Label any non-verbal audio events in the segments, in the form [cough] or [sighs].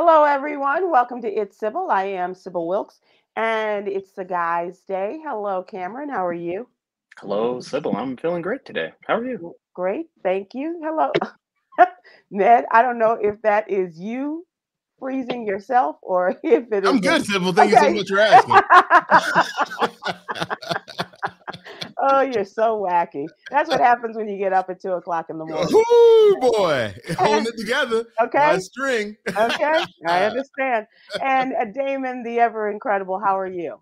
Hello, everyone. Welcome to It's Sybil. I am Sybil Wilkes, and it's the guys' day. Hello, Khameron. How are you? Hello, Sybil. I'm feeling great today. How are you? Great. Thank you. Hello, [laughs] Ned. I don't know if that is you freezing yourself or [laughs] if it is. I'm good, Sybil. Thank okay. you so much for asking. [laughs] Oh, you're so wacky. That's what happens when you get up at two o'clock in the [laughs] morning. Ooh, boy, [laughs] holding it together. Okay, My string. okay, I [laughs] understand. And uh, Damon, the ever incredible, how are you?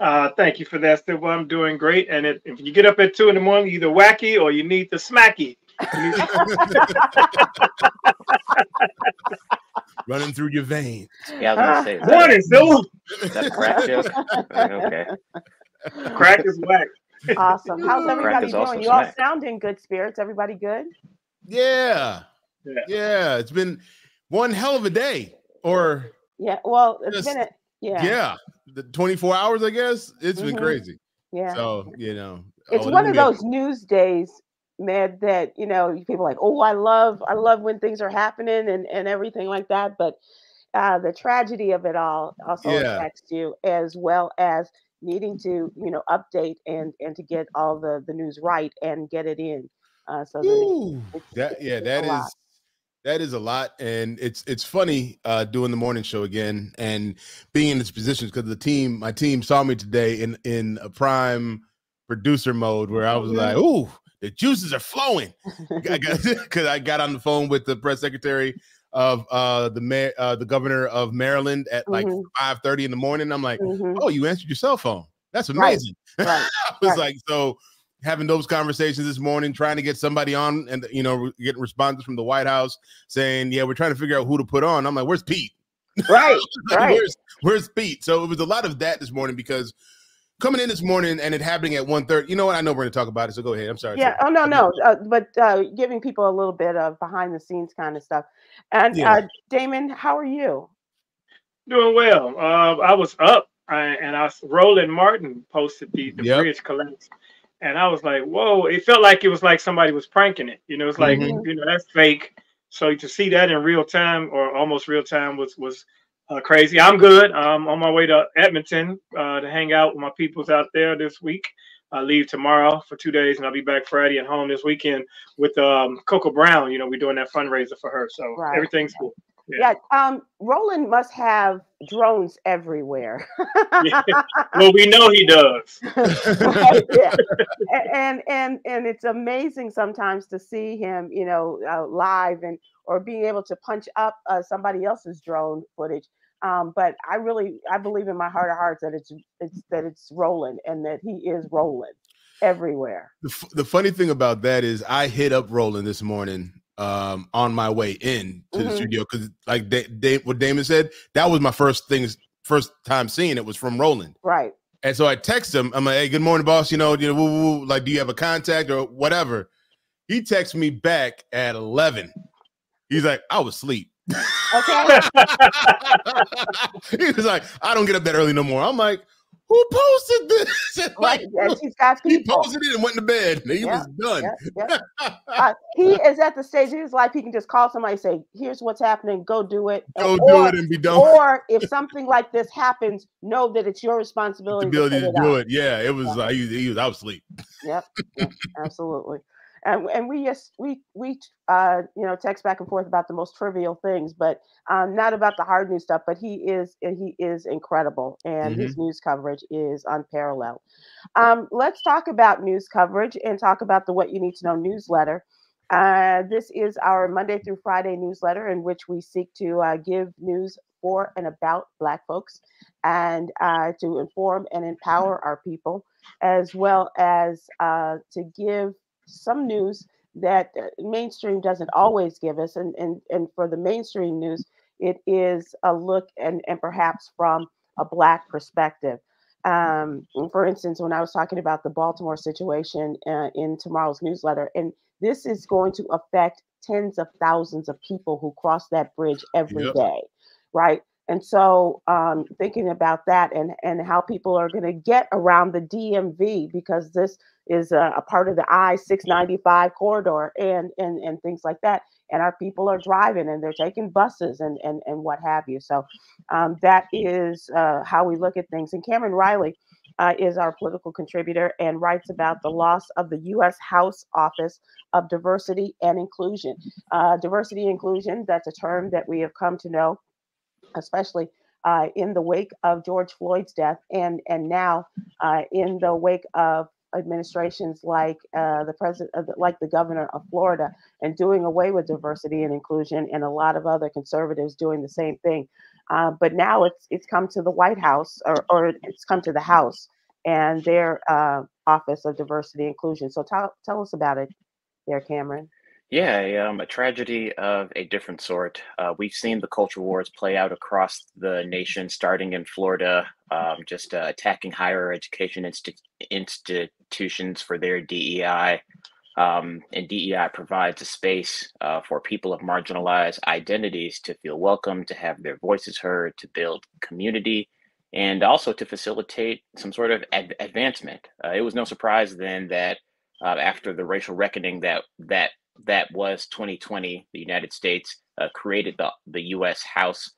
Uh, thank you for that, Steve. I'm doing great. And it, if you get up at two in the morning, either wacky or you need the smacky. Running through your veins. Yeah, I was say. Morning, Phil. That crack joke. okay. Crack is whack. Awesome. How's everybody doing? You all sound in good spirits. Everybody good? Yeah. yeah. Yeah. It's been one hell of a day. Or yeah, well, it's just, been a yeah. Yeah. The 24 hours, I guess. It's mm-hmm. been crazy. Yeah. So, you know. It's one of those news days, man, that you know, people like, oh, I love, I love when things are happening and, and everything like that. But uh, the tragedy of it all also yeah. affects you as well as needing to you know update and and to get all the the news right and get it in uh so that, it's, that it's, yeah that is lot. that is a lot and it's it's funny uh doing the morning show again and being in this position because the team my team saw me today in in a prime producer mode where i was mm-hmm. like ooh the juices are flowing [laughs] because [laughs] I got on the phone with the press secretary of uh the mayor uh the governor of Maryland at like mm-hmm. 5 30 in the morning. I'm like, mm-hmm. oh, you answered your cell phone. That's amazing. Right. Right. [laughs] I was right. like, so having those conversations this morning, trying to get somebody on and you know, getting responses from the White House saying, Yeah, we're trying to figure out who to put on. I'm like, Where's Pete? [laughs] Right, right. where's where's Pete? So it was a lot of that this morning because coming in this morning and it happening at 1 You know what? I know we're going to talk about it. So go ahead. I'm sorry. Yeah. Oh, no, no. Uh, but uh, giving people a little bit of behind the scenes kind of stuff. And yeah. uh, Damon, how are you? Doing well. Uh, I was up and I Roland Martin posted the, the yep. bridge collapse. And I was like, whoa, it felt like it was like somebody was pranking it. You know, it's like, mm-hmm. you know, that's fake. So to see that in real time or almost real time was was uh, crazy. I'm good. I'm on my way to Edmonton uh, to hang out with my peoples out there this week. I leave tomorrow for two days, and I'll be back Friday and home this weekend with um, Coco Brown. You know, we're doing that fundraiser for her, so right. everything's good. Yeah. yeah. Um, Roland must have drones everywhere. yeah. [laughs] Well, we know he does. [laughs] yeah. and and and it's amazing sometimes to see him, you know, uh, live and or being able to punch up uh, somebody else's drone footage. Um, but I really, I believe in my heart of hearts that it's it's that it's Roland and that he is Roland everywhere. The, f- the funny thing about that is, I hit up Roland this morning um, on my way in to mm-hmm. the studio because, like da- da- what Damon said, that was my first things first time seeing it was from Roland. Right. And so I text him. I'm like, "Hey, good morning, boss. You know, you know, woo, woo, woo. like, do you have a contact or whatever?" He texts me back at 11. He's like, I was asleep. Okay. [laughs] he was like, I don't get up that early no more. I'm like, who posted this? [laughs] like. She's got he posted it and went to bed. He yeah, was done. Yeah, yeah. [laughs] uh, he is at the stage in his life he can just call somebody and say, "Here's what's happening. Go do it." Go do or, it and be done. Or if something like this happens, know that it's your responsibility. Ability to, to do it. Yeah, it was. Uh, he, he was. I was asleep. Yep. yep [laughs] absolutely and and we just we we uh you know text back and forth about the most trivial things but um not about the hard news stuff but he is he is incredible and mm-hmm. his news coverage is unparalleled um let's talk about news coverage and talk about the what you need to know newsletter uh, this is our Monday through Friday newsletter in which we seek to uh, give news for and about Black folks and uh, to inform and empower our people, as well as uh, to give some news that uh, mainstream doesn't always give us and, and and for the mainstream news it is a look and and perhaps from a black perspective um, for instance when i was talking about the baltimore situation uh, in tomorrow's newsletter and this is going to affect tens of thousands of people who cross that bridge every yep. day, right and so um, thinking about that and and how people are going to get around the dmv because this is a, a part of the I-695 corridor and, and, and things like that. And our people are driving and they're taking buses and, and, and what have you. So um, that is uh, how we look at things. And Khameron Riley uh, is our political contributor and writes about the loss of the U.S. House Office of Diversity and Inclusion. Uh, diversity and inclusion, that's a term that we have come to know, especially uh, in the wake of George Floyd's death, and and now uh, in the wake of administrations like uh, the president, uh, like the governor of Florida, and doing away with diversity and inclusion, and a lot of other conservatives doing the same thing. Uh, but now it's it's come to the White House, or, or it's come to the House and their uh, Office of Diversity Inclusion. So tell tell us about it, there, Khameron. Yeah, um, a tragedy of a different sort. Uh, we've seen the culture wars play out across the nation, starting in Florida, um, just uh, attacking higher education insti- institutions for their DEI. Um, and DEI provides a space uh, for people of marginalized identities to feel welcome, to have their voices heard, to build community, and also to facilitate some sort of ad- advancement. Uh, it was no surprise then that uh, after the racial reckoning that that that was 2020, the United States uh, created the, the U.S. House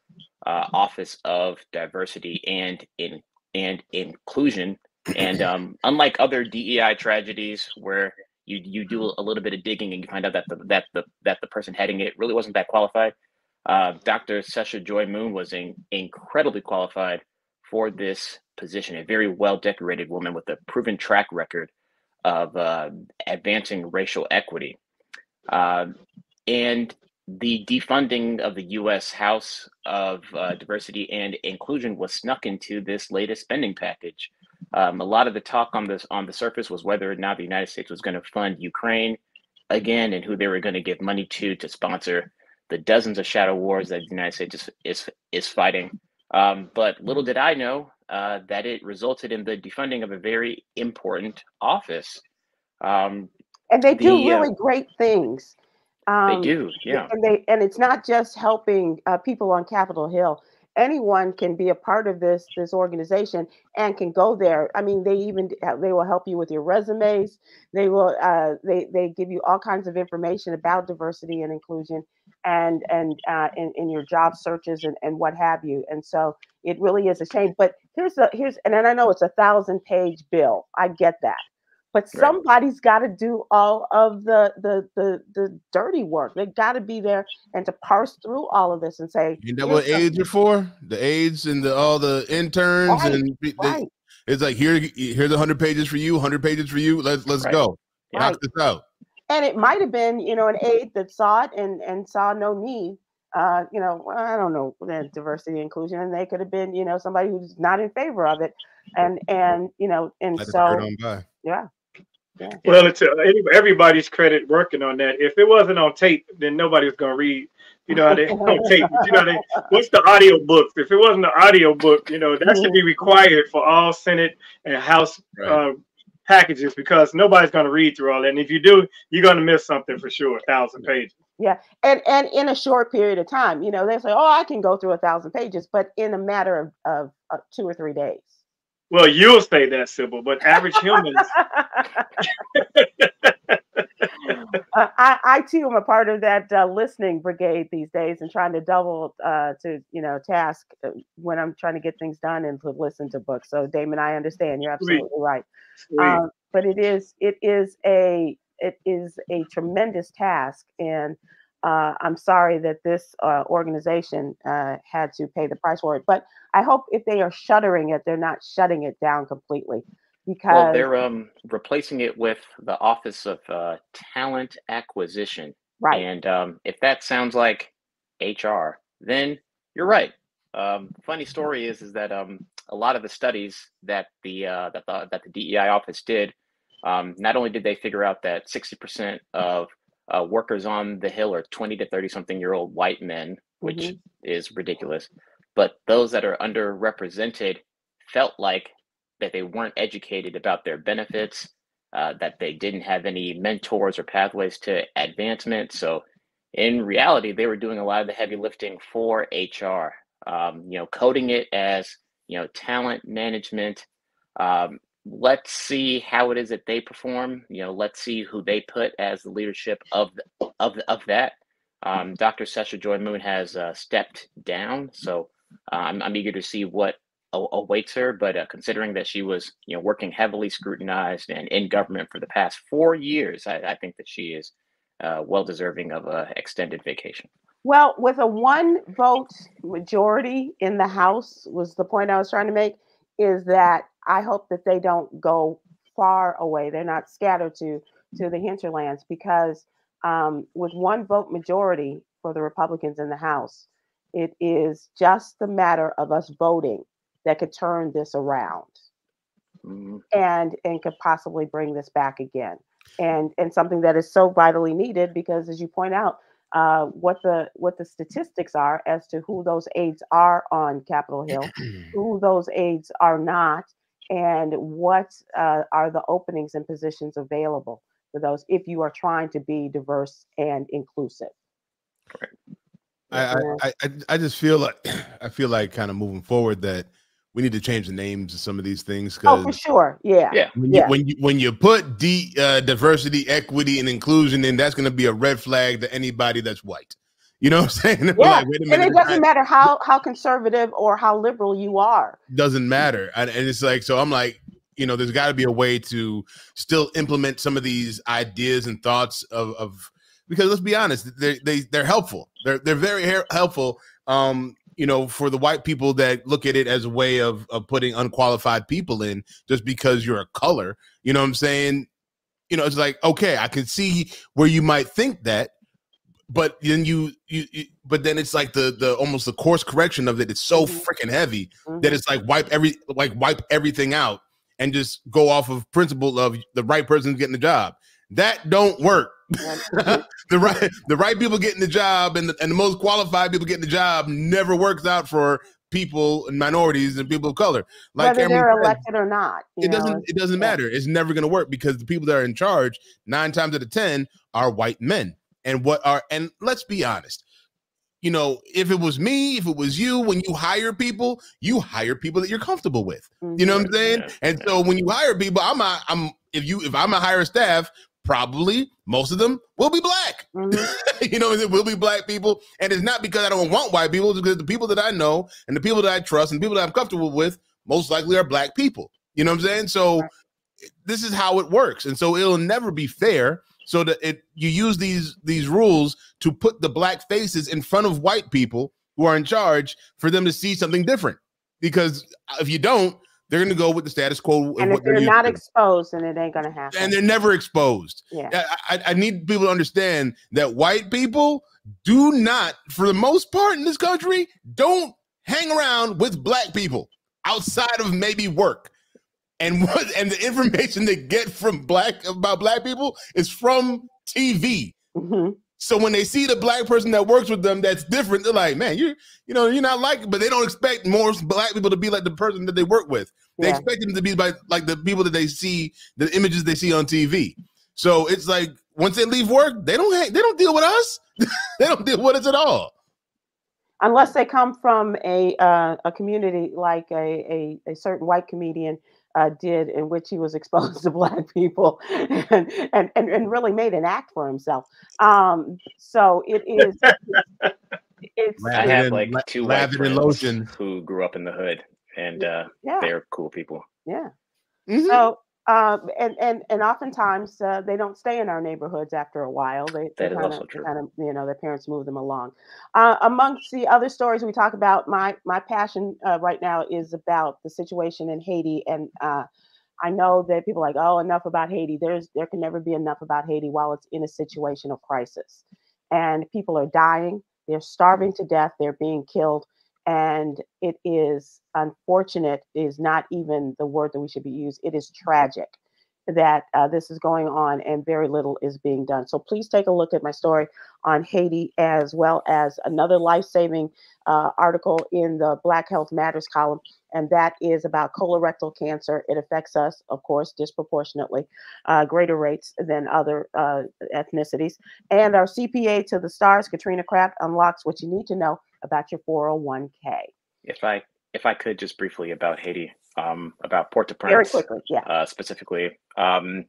uh, Office of Diversity and in and Inclusion. And um, unlike other DEI tragedies, where you you do a little bit of digging and you find out that the that the that the person heading it really wasn't that qualified, uh, Dr. Sesha Joi Moon was in, incredibly qualified for this position. A very well decorated woman with a proven track record of uh, advancing racial equity. Uh, and the defunding of the U.S. House of uh, Diversity and Inclusion was snuck into this latest spending package. Um, a lot of the talk on this on the surface was whether or not the United States was going to fund Ukraine again and who they were going to give money to to sponsor the dozens of shadow wars that the United States is is, is fighting. Um, but little did I know uh, that it resulted in the defunding of a very important office. Um, and they do the, uh, really uh, great things. Um, they do, yeah. And they and it's not just helping uh, people on Capitol Hill. Anyone can be a part of this this organization and can go there. I mean, they even they will help you with your resumes. They will uh, they they give you all kinds of information about diversity and inclusion, and and uh, in in your job searches and and what have you. And so it really is a shame. But here's a here's and I know it's a thousand page bill. I get that but right. somebody's got to do all of the the the, the dirty work. They got to be there and to parse through all of this and say you know what aides are for? The aides and the all the interns right. and they, right. it's like here here's 100 pages for you 100 pages for you let's let's go. Knock this out. And it might have been you know an aide that saw it and and saw no need uh, you know, I don't know, that diversity inclusion, and they could have been, you know, somebody who's not in favor of it, and and you know, and Let so yeah, well, it's uh, everybody's credit working on that. If it wasn't on tape, then nobody was gonna read. You know, how they [laughs] on tape. You know, they, what's the audio book? If it wasn't the audio book, you know, that should be required for all Senate and House right. uh, packages because nobody's gonna read through all that. And if you do, you're gonna miss something for sure. A thousand pages. Yeah, and and in a short period of time, you know, they say, "Oh, I can go through a thousand pages," but in a matter of, of, of two or three days. Well, you'll say that, Sybil, but average humans. [laughs] [laughs] uh, I, I too am a part of that uh, listening brigade these days and trying to double uh, to you know task uh, when I'm trying to get things done and to listen to books. So Damon, I understand you're absolutely Sweet. right. Um, but it is it is a it is a tremendous task and uh, I'm sorry that this uh, organization uh, had to pay the price for it. But I hope if they are shuttering it, they're not shutting it down completely. Because well, they're um, replacing it with the Office of uh, Talent Acquisition. Right. And um, if that sounds like HR, then you're right. Um, funny story is is that um, a lot of the studies that the uh, that the that the DEI office did, um, not only did they figure out that 60% of uh, workers on the Hill are 20 to 30 something year old white men, which mm-hmm. is ridiculous. But those that are underrepresented felt like that they weren't educated about their benefits, uh, that they didn't have any mentors or pathways to advancement. So, in reality, they were doing a lot of the heavy lifting for HR. Um, you know, coding it as you know talent management, um, let's see how it is that they perform. You know, let's see who they put as the leadership of the, of the, of that. Um, Dr. Sesha Joi Moon has uh, stepped down, so uh, I'm, I'm eager to see what awaits her. But uh, considering that she was, you know, working heavily scrutinized and in government for the past four years, I, I think that she is uh, well deserving of an extended vacation. Well, with a one vote majority in the House, was the point I was trying to make, is that I hope that they don't go far away. They're not scattered to to the hinterlands because um, with one vote majority for the Republicans in the House, it is just the matter of us voting that could turn this around mm-hmm. and and could possibly bring this back again. And and something that is so vitally needed because as you point out, uh, what the what the statistics are as to who those aides are on Capitol Hill, [clears throat] who those aides are not, and what uh, are the openings and positions available for those if you are trying to be diverse and inclusive. I, I, I, I just feel like [clears throat] I feel like kind of moving forward that we need to change the names of some of these things. Oh, for sure. Yeah. Yeah. When you, yeah. when you when you put D, uh, diversity, equity, and inclusion in, that's going to be a red flag to anybody that's white. You know what I'm saying? [laughs] Yeah. Like, and it doesn't matter how how conservative or how liberal you are. Doesn't matter. And, and it's like so. I'm like, you know, there's got to be a way to still implement some of these ideas and thoughts of of because let's be honest, they they they're helpful. They're they're very helpful. Um, you know, for the white people that look at it as a way of of putting unqualified people in just because you're a color. You know what I'm saying? You know, it's like okay, I can see where you might think that, but then you, you, you but then it's like the the almost the course correction of it. It's so mm-hmm. freaking heavy mm-hmm. that it's like wipe every like wipe everything out and just go off of principle of the right person's getting the job. That [laughs] don't work. the right the right people getting the job and the, and the most qualified people getting the job never works out for people and minorities and people of color. Like whether they're said, elected or not. It know? doesn't it doesn't yeah. matter. It's never going to work because the people that are in charge nine times out of ten are white men. And what are and let's be honest, you know, if it was me, if it was you, when you hire people, you hire people that you're comfortable with. Mm-hmm. You know what I'm saying? Yeah. And so when you hire people, I'm a, I'm if you if I'm a hire staff, probably most of them will be black. Mm-hmm. [laughs] you know, it will be black people. And it's not because I don't want white people, it's because the people that I know and the people that I trust and people that I'm comfortable with most likely are black people. You know what I'm saying? So this is how it works. And so it'll never be fair. So that it you use these these rules to put the black faces in front of white people who are in charge for them to see something different. Because if you don't, they're going to go with the status quo. And if they're, they're not exposed, then it ain't going to happen. And they're never exposed. Yeah. I, I need people to understand that white people do not, for the most part in this country, don't hang around with black people outside of maybe work. And what and the information they get from black about black people is from TV. Mm-hmm. So when they see the black person that works with them that's different, they're like, man, you you know, you're not like, but they don't expect more black people to be like the person that they work with. They yeah. expect them to be like like the people that they see, the images they see on TV. So it's like once they leave work, they don't they don't deal with us. [laughs] they don't deal with us at all. Unless they come from a uh, a community like a, a, a certain white comedian uh, did in which he was [laughs] exposed to black people and, and, and, and really made an act for himself. Um, so it is. It's, I have like two white friends who grew up in the hood, and uh, yeah. they're cool people. Yeah. Mm-hmm. So um, and and and oftentimes uh, they don't stay in our neighborhoods after a while. They, that is also true. Kind of, you know, their parents move them along. Uh, amongst the other stories we talk about, my my passion uh, right now is about the situation in Haiti, and uh, I know that people are like, oh, enough about Haiti. There's there can never be enough about Haiti while it's in a situation of crisis, and people are dying. They're starving to death. They're being killed and it is unfortunate is not even the word that we should be used it is tragic that uh, this is going on and very little is being done. So please take a look at my story on haiti as well as another life-saving uh, article in the black health matters column and that is about colorectal cancer. It affects us of course disproportionately uh, greater rates than other uh, ethnicities. And our cpa to the stars katrina craft unlocks what you need to know about your 401k. If I if I could just briefly about Haiti, um, about Port-au-Prince. Very quickly, yeah. Uh, specifically, um,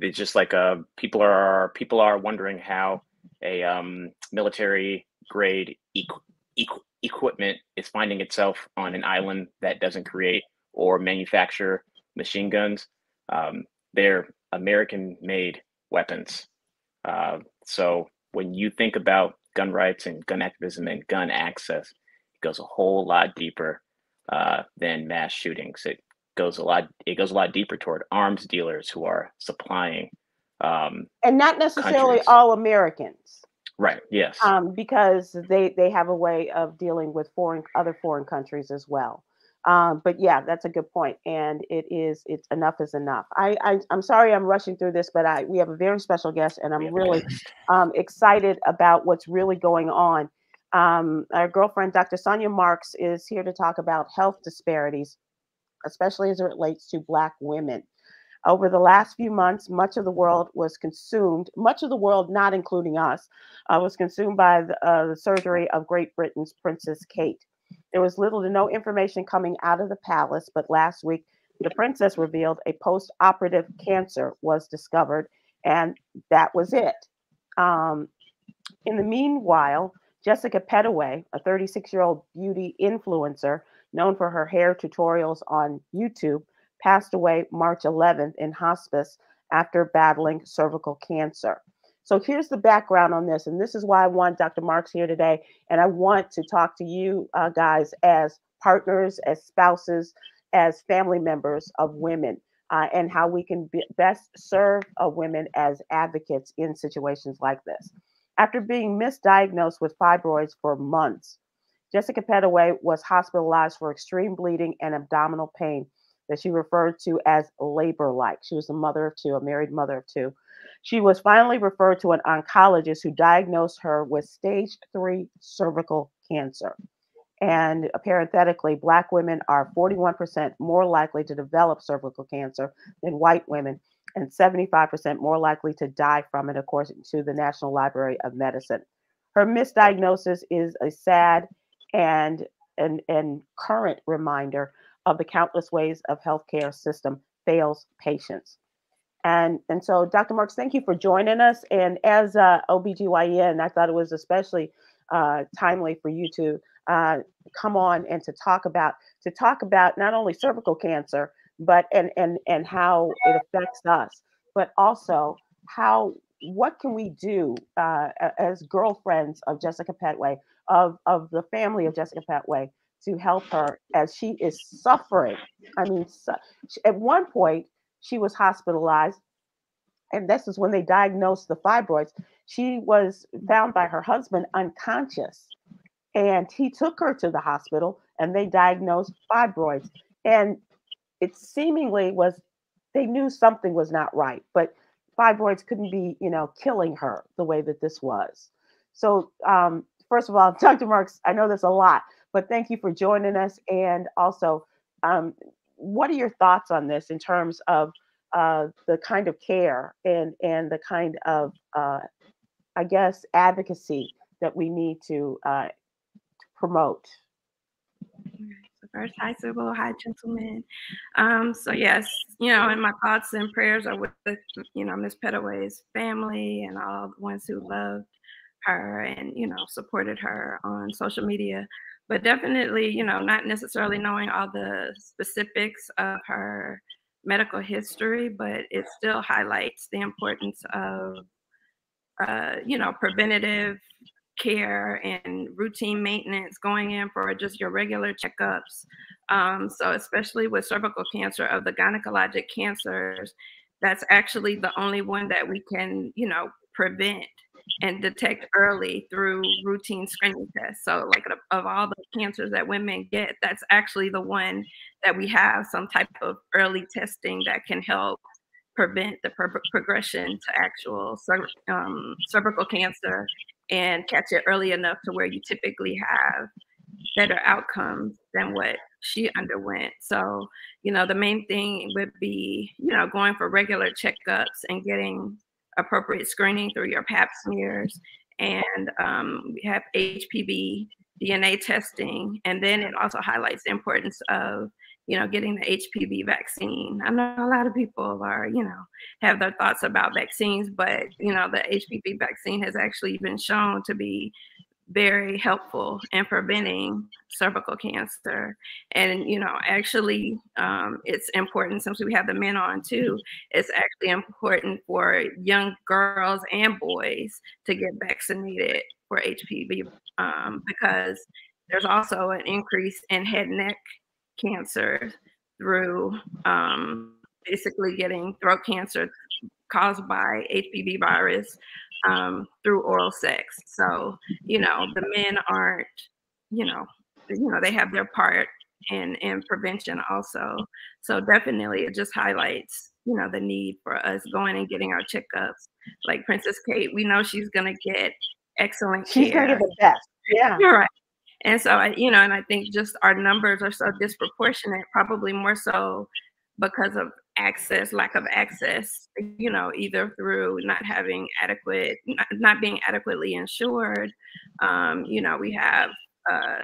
it's just like uh, people are people are wondering how a um, military grade equ- equ- equipment is finding itself on an island that doesn't create or manufacture machine guns. Um, they're American made weapons. Uh, so when you think about gun rights and gun activism and gun access, it goes a whole lot deeper uh, than mass shootings. It goes a lot. It goes a lot deeper toward arms dealers who are supplying, um, and not necessarily countries. all Americans. Right. Yes. Um, because they they have a way of dealing with foreign other foreign countries as well. Um, but yeah, that's a good point, and it is it's enough is enough. I, I am sorry I'm rushing through this, but I we have a very special guest, and I'm really um, excited about what's really going on. Um, our girlfriend, Dr. Sonia Marks, is here to talk about health disparities, especially as it relates to Black women. Over the last few months, much of the world was consumed, much of the world, not including us, uh, was consumed by the, uh, the surgery of Great Britain's Princess Kate. There was little to no information coming out of the palace, but last week, the princess revealed a post operative cancer was discovered, and that was it. Um, in the meanwhile, Jessica Pettaway, a 36 year old beauty influencer known for her hair tutorials on YouTube, passed away March 11th in hospice after battling cervical cancer. So here's the background on this, and this is why I want Dr. Marks here today, and I want to talk to you uh, guys as partners, as spouses, as family members of women, uh, and how we can be best serve uh, women as advocates in situations like this. After being misdiagnosed with fibroids for months, Jessica Pettaway was hospitalized for extreme bleeding and abdominal pain that she referred to as labor like. She was a mother of two, a married mother of two. She was finally referred to an oncologist who diagnosed her with stage three cervical cancer. And parenthetically, Black women are 41% more likely to develop cervical cancer than white women, and 75% more likely to die from it, according to the National Library of Medicine. Her misdiagnosis is a sad and, and, and current reminder of the countless ways of healthcare system fails patients. And, and so, Dr. Marks, thank you for joining us. And as uh, OBGYN, I thought it was especially uh, timely for you to uh, come on and to talk about to talk about not only cervical cancer, but and and and how it affects us, but also how what can we do uh, as girlfriends of Jessica Pettaway, of of the family of Jessica Pettaway, to help her as she is suffering. I mean, su- at one point she was hospitalized, and this is when they diagnosed the fibroids. She was found by her husband unconscious, and he took her to the hospital, and they diagnosed fibroids. And it seemingly was they knew something was not right, but fibroids couldn't be, you know, killing her the way that this was. So, um, first of all, [laughs] Dr. Marks, I know there's a lot, but thank you for joining us. And also, um, what are your thoughts on this in terms of uh, the kind of care and and the kind of, uh, I guess, advocacy that we need to, uh, to promote? first. Hi, Sybil. Hi, gentlemen. Um, so yes, you know, and my thoughts and prayers are with, you know, Miss Pettaway's family and all the ones who loved her and you know supported her on social media. But definitely, you know, not necessarily knowing all the specifics of her medical history, but it still highlights the importance of, uh, you know, preventative care and routine maintenance, going in for just your regular checkups. Um, so, especially with cervical cancer, of the gynecologic cancers, that's actually the only one that we can, you know, prevent and detect early through routine screening tests. So, like of all the cancers that women get, that's actually the one that we have some type of early testing that can help prevent the pro- progression to actual um, cervical cancer and catch it early enough to where you typically have better outcomes than what she underwent. So, you know, the main thing would be, you know, going for regular checkups and getting appropriate screening through your pap smears. And um, we have HPV DNA testing. And then it also highlights the importance of you know, getting the HPV vaccine. I know a lot of people are, you know, have their thoughts about vaccines, but, you know, the HPV vaccine has actually been shown to be very helpful in preventing cervical cancer. And, you know, actually, um, it's important since we have the men on too, it's actually important for young girls and boys to get vaccinated for HPV um, because there's also an increase in head and neck cancer through um, basically getting throat cancer caused by HPV virus um, through oral sex. So, you know, the men aren't, you know, you know, they have their part in in prevention also. So definitely it just highlights, you know, the need for us going and getting our checkups. Like Princess Kate, we know she's gonna get excellent she's care. gonna get the best. Yeah. You're right. And so I, you know, and I think just our numbers are so disproportionate, probably more so because of access, lack of access, you know, either through not having adequate, not, not being adequately insured. Um, you know, we have uh,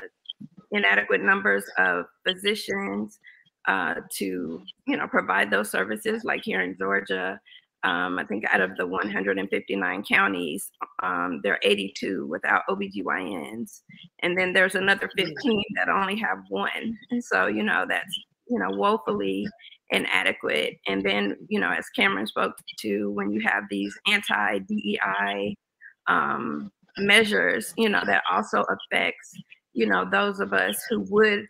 inadequate numbers of physicians uh, to, you know, provide those services. Like here in Georgia, um, I think out of the 159 counties, um, there are 82 without OBGYNs. And then there's another 15 that only have one. And so, you know, that's, you know, woefully inadequate. And then, you know, as Khameron spoke to, when you have these anti DEI um, measures, you know, that also affects, you know, those of us who would,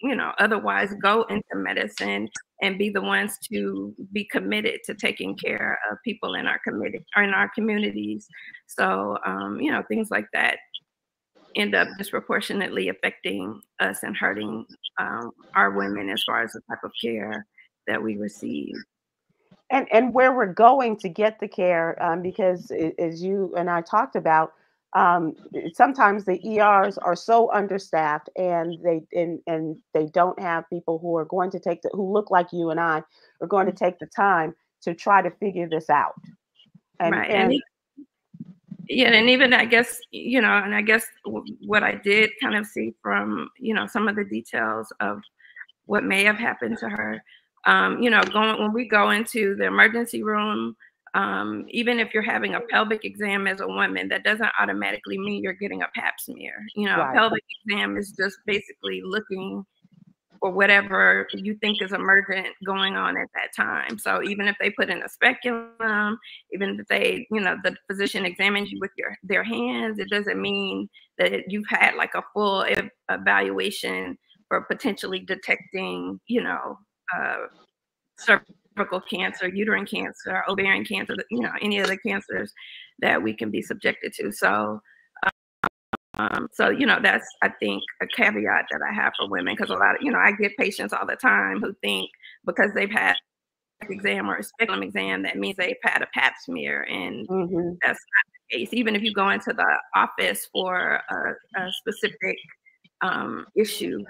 you know, otherwise go into medicine and be the ones to be committed to taking care of people in our committee or in our communities. So, um, you know, things like that end up disproportionately affecting us and hurting um, our women as far as the type of care that we receive and and where we're going to get the care um, because as you and i talked about um, sometimes the ers are so understaffed and they and, and they don't have people who are going to take the who look like you and i are going to mm-hmm. take the time to try to figure this out and, right. and, and yeah and even i guess you know and i guess what i did kind of see from you know some of the details of what may have happened to her um, you know, going when we go into the emergency room, um, even if you're having a pelvic exam as a woman, that doesn't automatically mean you're getting a pap smear. You know, right. a pelvic exam is just basically looking for whatever you think is emergent going on at that time. So even if they put in a speculum, even if they, you know, the physician examines you with your their hands, it doesn't mean that you've had like a full evaluation for potentially detecting, you know, uh, cervical cancer, uterine cancer, ovarian cancer, you know, any of the cancers that we can be subjected to. So, um, so you know, that's I think a caveat that I have for women because a lot of you know I get patients all the time who think because they've had exam or a speculum exam that means they've had a pap smear and mm-hmm. that's not the case even if you go into the office for a, a specific um, issue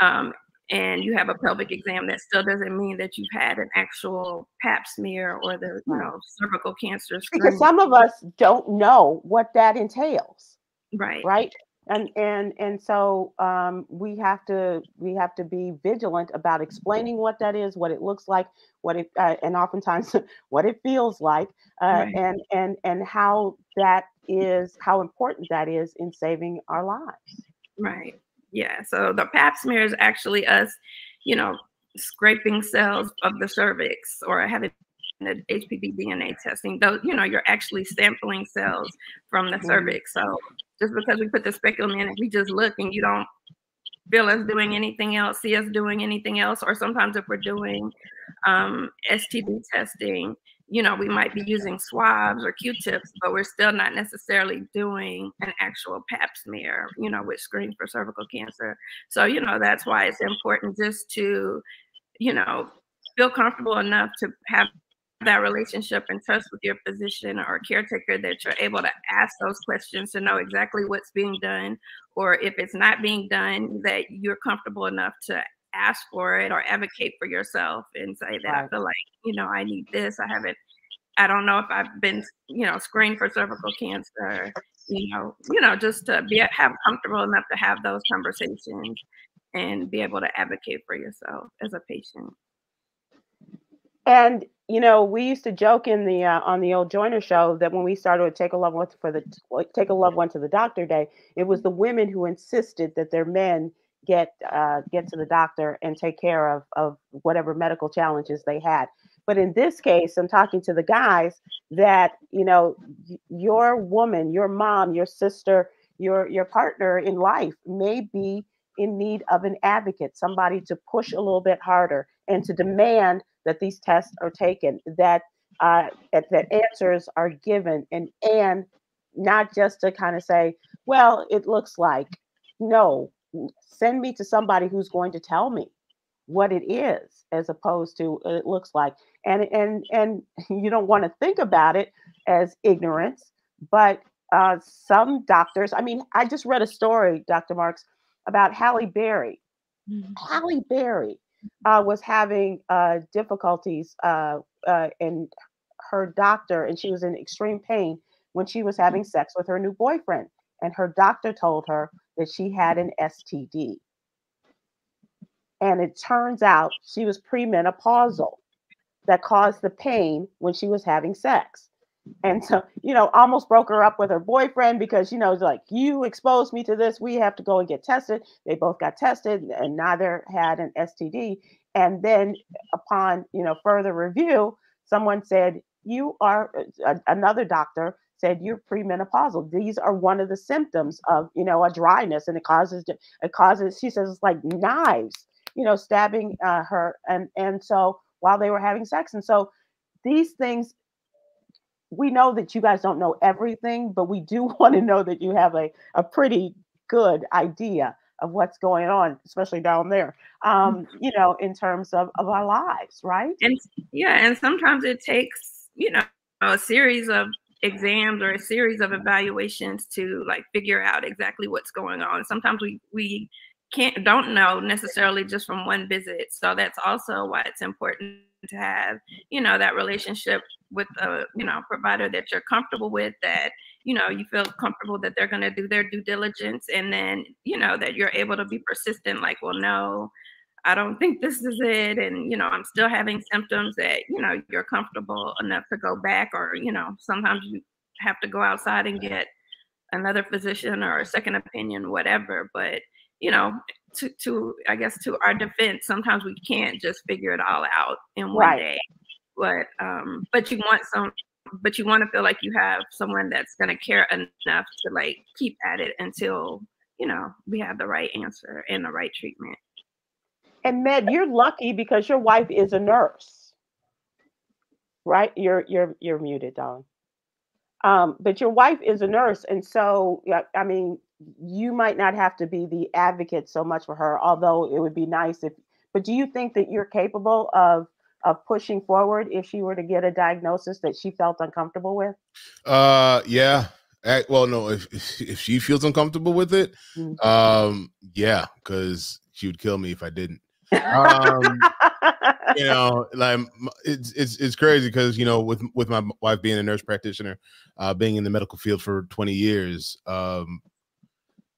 um, and you have a pelvic exam, that still doesn't mean that you've had an actual pap smear or the you know cervical cancer. Screen. Because some of us don't know what that entails. Right. Right. And and and so um, we have to we have to be vigilant about explaining what that is, what it looks like, what it uh, and oftentimes [laughs] what it feels like, uh, right. and and and how that is how important that is in saving our lives. Right. Yeah. So the pap smear is actually us, you know, scraping cells of the cervix or having the HPV DNA testing. Though, you know, you're actually sampling cells from the mm-hmm. cervix. So just because we put the speculum in, if we just look and you don't feel us doing anything else, see us doing anything else, or sometimes if we're doing um, STD testing, you know, we might be using swabs or Q-tips, but we're still not necessarily doing an actual pap smear, you know, which screens for cervical cancer. So, you know, that's why it's important just to, you know, feel comfortable enough to have that relationship and trust with your physician or caretaker that you're able to ask those questions to know exactly what's being done or if it's not being done that you're comfortable enough to ask for it or advocate for yourself and say that right. I feel like, you know, I need this. I haven't, I don't know if I've been, you know, screened for cervical cancer, you know, you know, just to be have comfortable enough to have those conversations and be able to advocate for yourself as a patient. And you know, we used to joke in the uh, on the old Joyner show that when we started to take a loved one for the take a loved one to the doctor day, it was the women who insisted that their men get uh, get to the doctor and take care of of whatever medical challenges they had. But in this case, I'm talking to the guys that you know your woman, your mom, your sister, your your partner in life may be in need of an advocate, somebody to push a little bit harder and to demand that these tests are taken, that uh, that answers are given, and and not just to kind of say, well, it looks like. No, send me to somebody who's going to tell me what it is as opposed to it looks like and and and [laughs] you don't want to think about it as ignorance but uh, some doctors i mean i just read a story dr marks about halle berry mm-hmm. halle berry uh, was having uh, difficulties uh, uh, and her doctor and she was in extreme pain when she was having sex with her new boyfriend and her doctor told her that she had an std and it turns out she was premenopausal that caused the pain when she was having sex. And so, you know, almost broke her up with her boyfriend because, you know, like, you exposed me to this. We have to go and get tested. They both got tested and neither had an STD. And then, upon, you know, further review, someone said, You are uh, another doctor said you're premenopausal. These are one of the symptoms of, you know, a dryness, and it causes it causes. She says it's like knives you know, stabbing uh, her, and and so while they were having sex, and so these things. We know that you guys don't know everything, but we do [laughs] want to know that you have a, a pretty good idea of what's going on, especially down there, um, mm-hmm. you know, in terms of, of our lives, right? And yeah, and sometimes it takes, you know, a series of exams or a series of evaluations to like figure out exactly what's going on. Sometimes we we can't don't know necessarily just from one visit. So that's also why it's important to have, you know, that relationship with a, you know, provider that you're comfortable with that, you know, you feel comfortable that they're going to do their due diligence and then, you know, that you're able to be persistent like, well, no, I don't think this is it and, you know, I'm still having symptoms that, you know, you're comfortable enough to go back or, you know, sometimes you have to go outside and get another physician or a second opinion whatever, but you know, to, to I guess to our defense, sometimes we can't just figure it all out in one right. day. But um, but you want some but you want to feel like you have someone that's gonna care enough to like keep at it until, you know, we have the right answer and the right treatment. And Med, you're lucky because your wife is a nurse. Right? You're you're you're muted, Don. Um, but your wife is a nurse, and so I mean, you might not have to be the advocate so much for her, although it would be nice if. But do you think that you're capable of of pushing forward if she were to get a diagnosis that she felt uncomfortable with? Uh, yeah. well, no, if if she feels uncomfortable with it, mm-hmm. um, yeah, because she would kill me if I didn't. Um, you [laughs] know, like it's it's it's crazy because you know, with with my wife being a nurse practitioner, uh, being in the medical field for twenty years, um,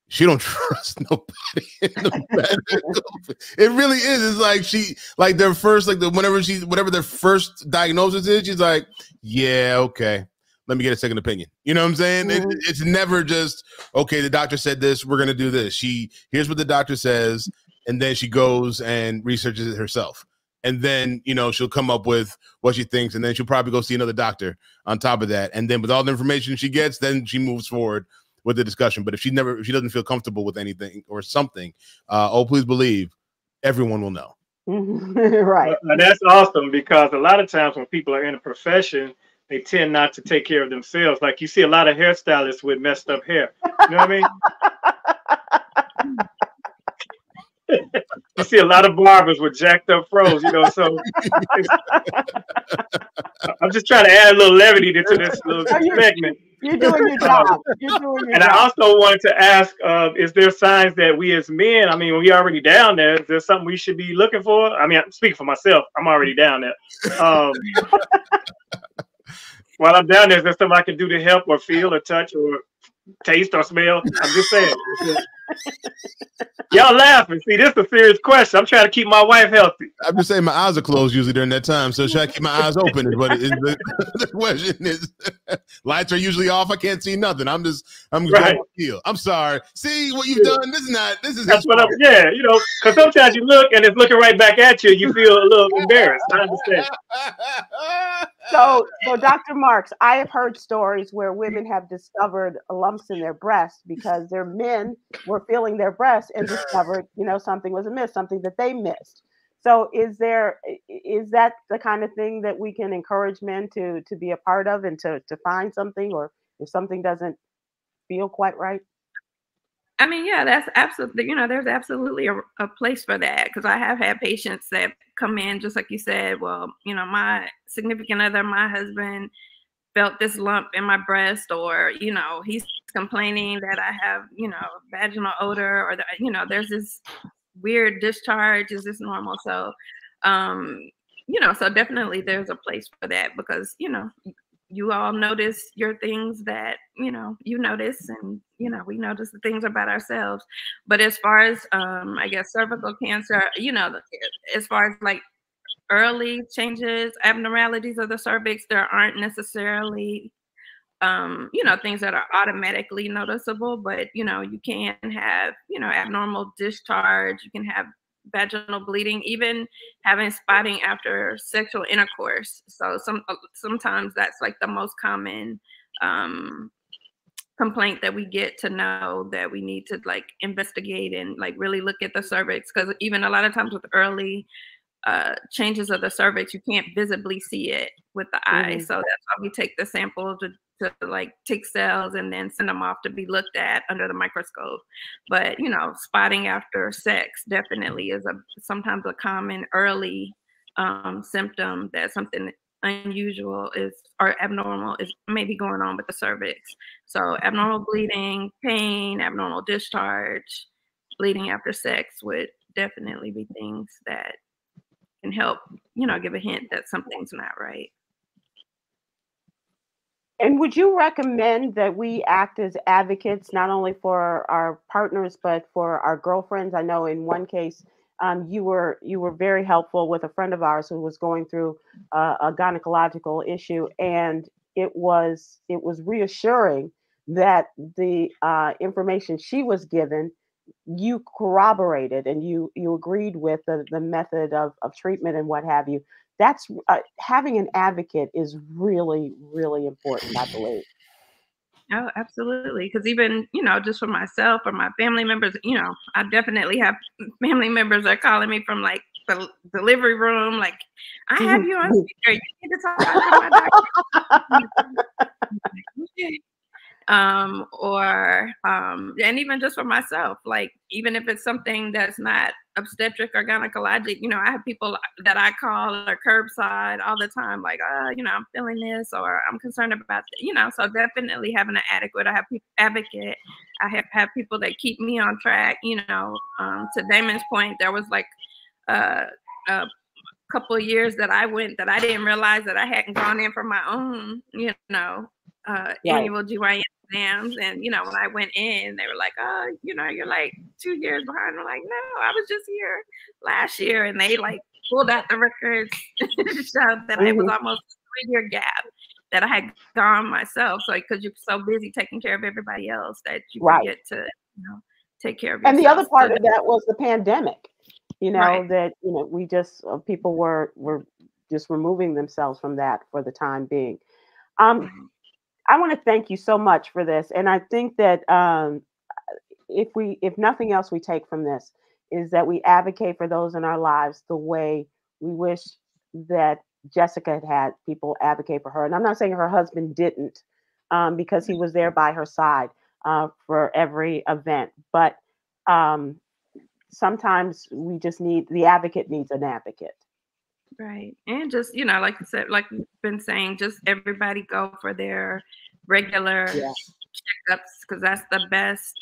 she don't [laughs] trust nobody in the [laughs] it really is. It's like she like their first like the whenever she whatever their first diagnosis is, she's like, yeah, okay. Let me get a second opinion. You know what I'm saying? Mm-hmm. It, it's never just okay. The doctor said this. We're gonna do this. She here's what the doctor says, and then she goes and researches it herself, and then you know she'll come up with what she thinks, and then she'll probably go see another doctor on top of that, and then with all the information she gets, then she moves forward with the discussion. But if she never, if she doesn't feel comfortable with anything or something, uh, oh, please believe everyone will know. [laughs] right. And that's awesome because a lot of times when people are in a profession, they tend not to take care of themselves. Like you see a lot of hairstylists with messed up hair. You know what I mean? [laughs] you see a lot of barbers with jacked up froze, you know. So [laughs] I'm just trying to add a little levity to this little segment. You're doing your [laughs] job. You're doing your and job. I also wanted to ask: uh, Is there signs that we as men? I mean, we already down there. Is there something we should be looking for? I mean, I'm speaking for myself. I'm already down there. Um, [laughs] while I'm down there, is there something I can do to help or feel or touch or taste or smell. I'm just saying. Y'all laughing. See, this is a serious question. I'm trying to keep my wife healthy. I'm just saying my eyes are closed usually during that time. So should I keep my eyes open? Is what it the, [laughs] the, question is. [laughs] Lights are usually off. I can't see nothing. I'm just I'm right. going I'm sorry. See what you've done. This is not this is that's what I'm yeah, you know, because sometimes you look and it's looking right back at you, you feel a little embarrassed. I understand. [laughs] So so Dr. Marks, I have heard stories where women have discovered lumps in their breasts because their men were feeling their breasts and discovered, you know, something was amiss, something that they missed. So is there is that the kind of thing that we can encourage men to to be a part of and to to find something or if something doesn't feel quite right? I mean, yeah, that's absolutely, you know, there's absolutely a, a place for that because I have had patients that come in, just like you said, well, you know, my significant other, my husband, felt this lump in my breast or you know he's complaining that i have you know vaginal odor or you know there's this weird discharge is this normal? So um you know so definitely there's a place for that because you know you all notice your things that you know you notice and you know we notice the things about ourselves. But as far as um i guess cervical cancer you know as far as like early changes, abnormalities of the cervix, there aren't necessarily, um, you know, things that are automatically noticeable, but, you know, you can have, you know, abnormal discharge, you can have vaginal bleeding, even having spotting after sexual intercourse. So some uh, sometimes that's like the most common um, complaint that we get to know that we need to like investigate and like really look at the cervix because even a lot of times with early uh, changes of the cervix, you can't visibly see it with the eye. Mm-hmm. So that's why we take the sample to, to like take cells and then send them off to be looked at under the microscope. But you know, spotting after sex definitely is a sometimes a common early um, symptom that something unusual is or abnormal is maybe going on with the cervix. So abnormal bleeding, pain, abnormal discharge, bleeding after sex would definitely be things that can help, you know, give a hint that something's not right. And would you recommend that we act as advocates not only for our partners but for our girlfriends? I know in one case um, you were you were very helpful with a friend of ours who was going through uh, a gynecological issue, and it was it was reassuring that the uh, information she was given you corroborated and you you agreed with the, the method of, of treatment and what have you that's uh, having an advocate is really really important i believe. Oh absolutely because even you know just for myself or my family members you know i definitely have family members that are calling me from like the delivery room like i have you on [laughs] speaker you need to talk to my doctor [laughs] um, or um, and even just for myself, like even if it's something that's not obstetric or gynecologic, you know, I have people that I call or curbside all the time, like, uh, you know, I'm feeling this or I'm concerned about, that, you know, so definitely having an adequate. I have people advocate. I have have people that keep me on track. You know, um, to Damon's point, there was like uh, a couple years that I went that I didn't realize that I hadn't gone in for my own, you know, uh, right. annual GYN exams. And, you know, when I went in, they were like, oh, you know, you're like two years behind. I'm like, no, I was just here last year. And they like pulled out the records, [laughs] showed that mm-hmm. it was almost a three year gap that I had gone myself. So, because you're so busy taking care of everybody else that you right. forget to, you know, take care of yourself. And the other part so, of that was the pandemic, you know, right. that, you know, we just, uh, people were, were just removing themselves from that for the time being. Um, mm-hmm. I want to thank you so much for this, and I think that um, if we, if nothing else, we take from this is that we advocate for those in our lives the way we wish that Jessica had had people advocate for her. And I'm not saying her husband didn't, um, because he was there by her side uh, for every event, but um, sometimes we just need the advocate needs an advocate. Right. And just, you know, like I said, like we've been saying, just everybody go for their regular yeah. checkups because that's the best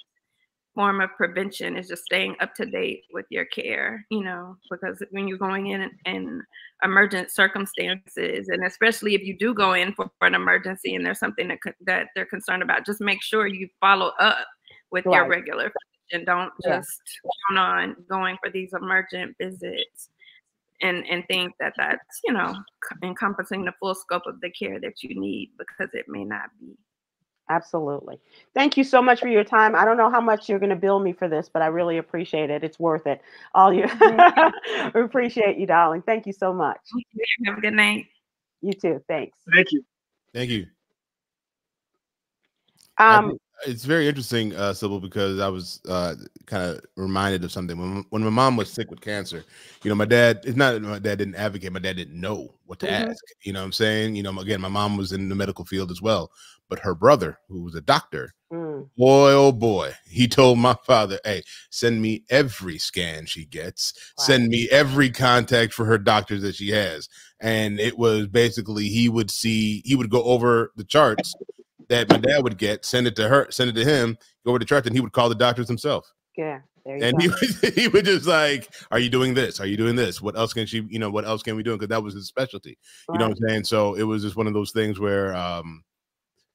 form of prevention is just staying up to date with your care, you know, because when you're going in in emergent circumstances, and especially if you do go in for, for an emergency and there's something that that they're concerned about, just make sure you follow up with right. your regular and don't just count on going for these emergent visits and and think that that's you know encompassing the full scope of the care that you need because it may not be Absolutely. Thank you so much for your time. I don't know how much you're going to bill me for this, but I really appreciate it. It's worth it. All you [laughs] appreciate you, darling. Thank you so much. Have a good night. You too. Thanks. Thank you. Thank you. Um, it's very interesting, uh, Sybil, because I was uh, kind of reminded of something when when my mom was sick with cancer. You know, my dad. It's not that my dad didn't advocate. My dad didn't know what to mm-hmm. ask. You know, what I'm saying. You know, again, my mom was in the medical field as well, but her brother, who was a doctor, mm. boy, oh boy, he told my father, "Hey, send me every scan she gets. Wow. Send me every contact for her doctors that she has." And it was basically he would see, he would go over the charts that my dad would get, send it to her, send it to him, go over to church, and he would call the doctors himself. Yeah. and he would, [laughs] he would just like, "Are you doing this? Are you doing this? What else can she? You know, what else can we do?" Because that was his specialty. Right. You know what I'm saying? So it was just one of those things where, um,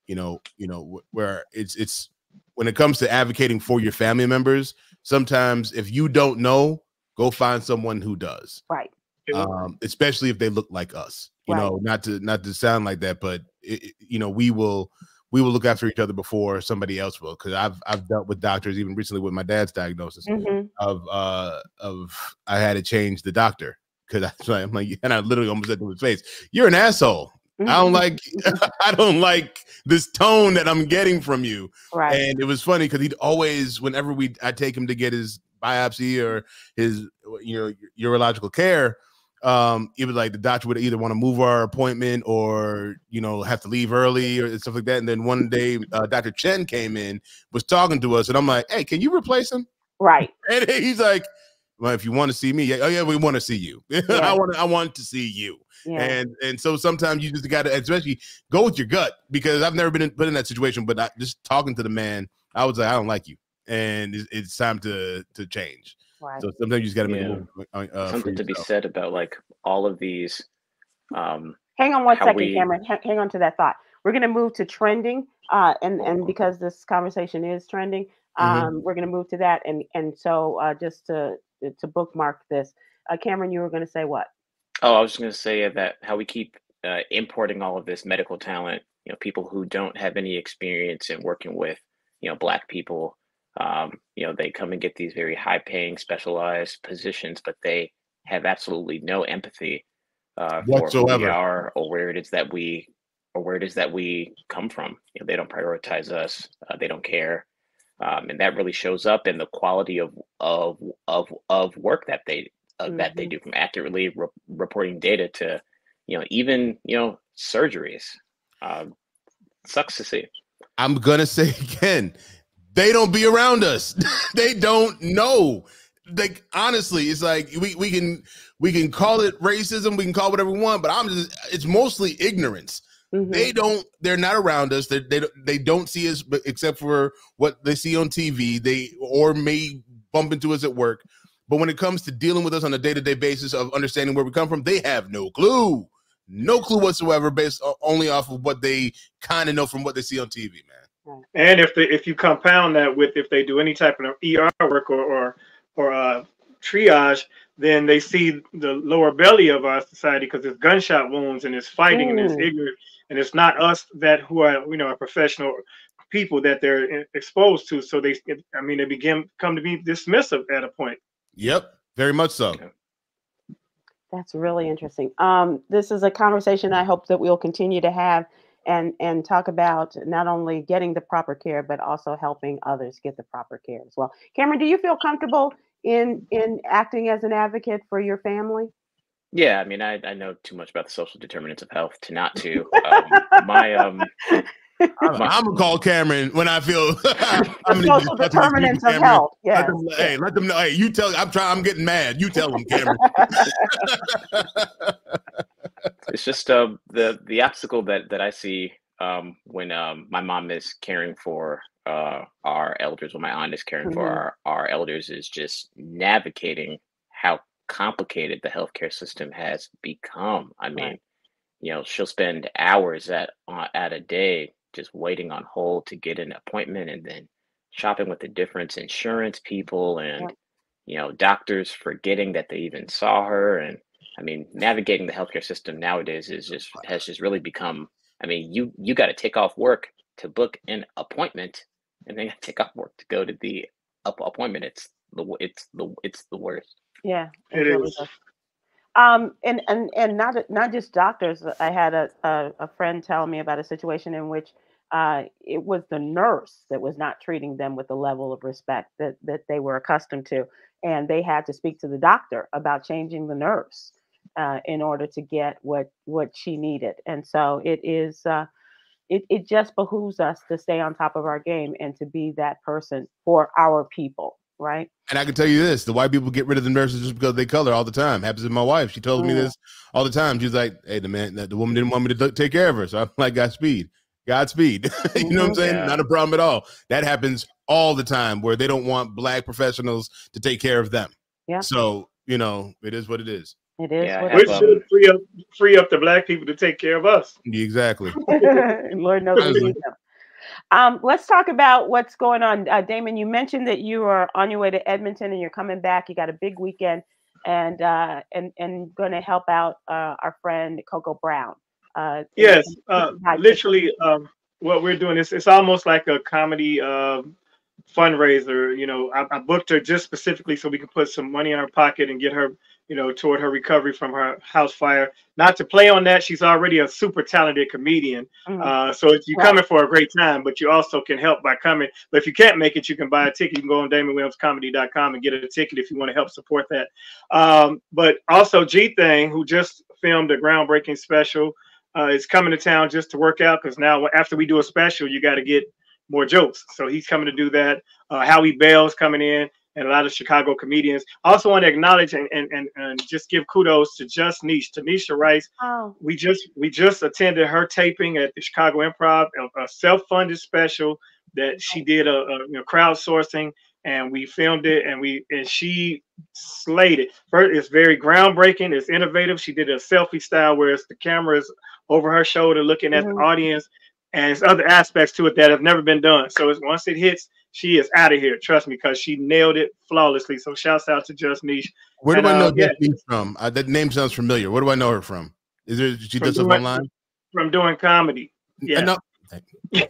you know, you know, where it's it's when it comes to advocating for your family members. Sometimes, if you don't know, go find someone who does. Right. Um, especially if they look like us. You right. know, not to not to sound like that, but it, you know, we will we will look after each other before somebody else will. Because I've I've dealt with doctors even recently with my dad's diagnosis mm-hmm. of uh of I had to change the doctor because [laughs] I'm like and I literally almost said to his face, "You're an asshole." I don't mm-hmm. like [laughs] I don't like this tone that I'm getting from you. Right. And it was funny because he'd always, whenever we I take him to get his biopsy or his you know urological care, um, it was like the doctor would either want to move our appointment or you know have to leave early or stuff like that. And then one day, uh, Dr. Chen came in, was talking to us, and I'm like, "Hey, can you replace him?" Right. [laughs] And he's like, "Well, if you want to see me, yeah, oh yeah, we want to see you. [laughs] Yeah. I want, I want to see you." Yeah. And and so sometimes you just got to, especially go with your gut because I've never been in, put in that situation, but I, just talking to the man, I was like, I don't like you, and it's, it's time to to change. Right. So sometimes you just got to make yeah. uh, uh something to be said about like all of these. Um, hang on one second, we... Khameron. H- hang on to that thought. We're going to move to trending, uh, and and because this conversation is trending, mm-hmm. um, mm-hmm. we're going to move to that. And and so uh, just to to bookmark this, uh, Khameron, you were going to say what? Oh, I was just going to say that how we keep uh, importing all of this medical talent. You know, people who don't have any experience in working with you know black people um, you know, they come and get these very high paying, specialized positions, but they have absolutely no empathy uh, for who we are or where it is that we or where it is that we come from. You know, they don't prioritize us. Uh, they don't care. Um, and that really shows up in the quality of of of of work that they uh, mm-hmm. that they mm-hmm. do, from accurately re- reporting data to, you know, even you know surgeries. Um, sucks to see. I'm gonna say [laughs] again, they don't be around us. [laughs] they don't know. Like honestly, it's like we, we can we can call it racism, we can call it whatever we want, but I'm just it's mostly ignorance. Mm-hmm. They don't they're not around us. They they they don't see us except for what they see on TV. They or may bump into us at work. But when it comes to dealing with us on a day-to-day basis of understanding where we come from, they have no clue. No clue whatsoever based only off of what they kind of know from what they see on TV, man. And if they, if you compound that with if they do any type of ER work or or, or uh, triage, then they see the lower belly of our society because it's gunshot wounds and it's fighting and it's mm. ignorant and it's not us that who are you know are professional people that they're exposed to. So they, I mean, they begin come to be dismissive at a point. Yep, very much so. That's really interesting. Um, this is a conversation I hope that we'll continue to have and and talk about not only getting the proper care but also helping others get the proper care as well Khameron do you feel comfortable in in acting as an advocate for your family yeah i mean i, I know too much about the social determinants of health to not to [laughs] um, my um I'm, I'm, gonna call Khameron when I feel [laughs] I'm [laughs] social determinants of health. Yeah. Let them, hey, let them know. Hey, you tell. I'm trying. I'm getting mad. You tell them, Khameron. It's just uh, the the obstacle that that I see um, when um, my mom is caring for uh, our elders, when my aunt is caring mm-hmm. for our, our elders, is just navigating how complicated the healthcare system has become. I mean, right. you know, she'll spend hours at uh, at a day just waiting on hold to get an appointment, and then shopping with the different insurance people and yeah. you know doctors forgetting that they even saw her and I mean, navigating the healthcare system nowadays is just has just really become. I mean, you you got to take off work to book an appointment, and then take off work to go to the appointment. It's the it's the it's the worst. Yeah, it, it is. Um, and and and not not just doctors. I had a, a, a friend tell me about a situation in which uh, it was the nurse that was not treating them with the level of respect that that they were accustomed to, and they had to speak to the doctor about changing the nurse uh, in order to get what what she needed. And so it is uh, it it just behooves us to stay on top of our game and to be that person for our people. Right. And I can tell you this: the white people get rid of the nurses just because they color all the time. Happens to my wife. She told mm. me this all the time. She's like, "Hey, the man, the woman didn't want me to take care of her, so I'm like, Godspeed, Godspeed." [laughs] you know what I'm saying? Yeah. Not a problem at all. That happens all the time where they don't want black professionals to take care of them. Yeah. So you know, it is what it is. It is. Yeah, we should free up free up the black people to take care of us. Exactly. [laughs] Lord knows we Um, let's talk about what's going on. Uh, Damon, you mentioned that you are on your way to Edmonton and you're coming back. You got a big weekend and uh, and and going to help out uh, our friend Coco Brown. Uh, yes, uh, literally, um, what we're doing is it's almost like a comedy uh, fundraiser. You know, I, I, booked her just specifically so we can put some money in her pocket and get her you know, toward her recovery from her house fire. Not to play on that, she's already a super talented comedian. Mm-hmm. Uh, so you're right. coming for a great time, but you also can help by coming. But if you can't make it, you can buy a ticket. You can go on DamonWilliamsComedy.com and get a ticket if you want to help support that. Um, but also G Thing, who just filmed a groundbreaking special, uh, is coming to town just to work out because now after we do a special, you got to get more jokes. So he's coming to do that. Uh, Howie Bell's coming in and a lot of Chicago comedians. I also want to acknowledge and, and, and, and just give kudos to Just Niche, Tanisha Rice. Oh. We just we just attended her taping at the Chicago Improv, a, a self-funded special that she did a, a you know, crowdsourcing, and we filmed it, and we and she slayed it. First, it's very groundbreaking. It's innovative. She did a selfie style where it's the camera is over her shoulder, looking at mm-hmm. the audience, and there's other aspects to it that have never been done. So once it hits she is out of here. Trust me, because she nailed it flawlessly. So shouts out to Just Niche. Where do and, I know uh, that yeah. from? Uh, that name sounds familiar. Where do I know her from? Is there she does stuff online? From doing comedy. Yeah. No, [laughs] I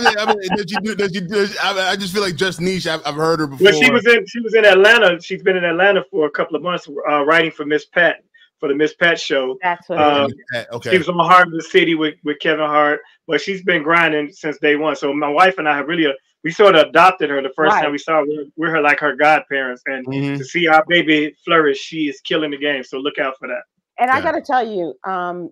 mean, I mean, does you do? Does you do? I, I just feel like just niche. I've, I've heard her before. Well, she was in she was in Atlanta. She's been in Atlanta for a couple of months, uh, writing for Miss Pat for the Miss Pat show. That's what. Um, okay. She was on Hart of the City with with Kevin Hart, but she's been grinding since day one. So my wife and I have really we sort of adopted her the first right. time we saw her. We're, we're, her like her godparents, and mm-hmm. to see our baby flourish, she is killing the game. So look out for that. And yeah. I got to tell you, um,